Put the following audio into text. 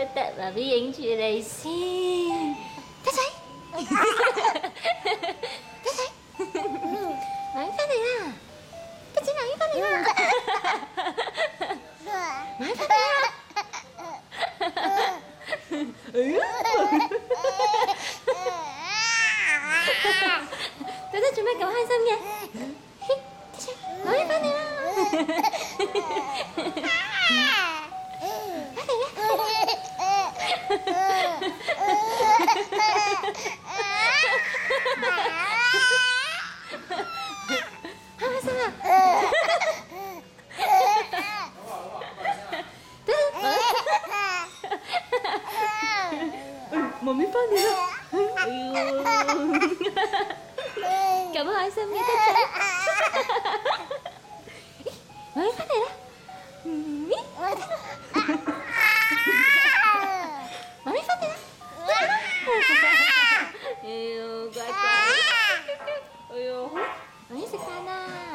Tata Bobby yang chuyện xin. Thế sao? Thế sao? Nói phát này à? Thế chứ nói phát này à? Nói phát này à? Tata chuẩn bị cậu hai xong nha mummy पान दे kamu asam gitu kan mami pan ya mami mami pan ya ayo gak ayo mami sekarang